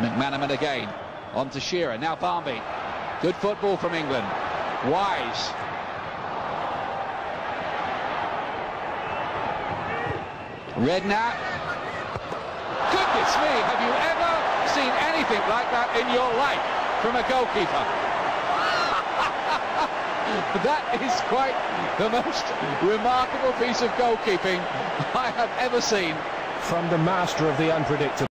McManaman again. On to Shearer. Now Barmby, Good football from England. Wise. Redknapp. Goodness me, have you ever seen anything like that in your life from a goalkeeper? that is quite the most remarkable piece of goalkeeping I have ever seen. From the master of the unpredictable.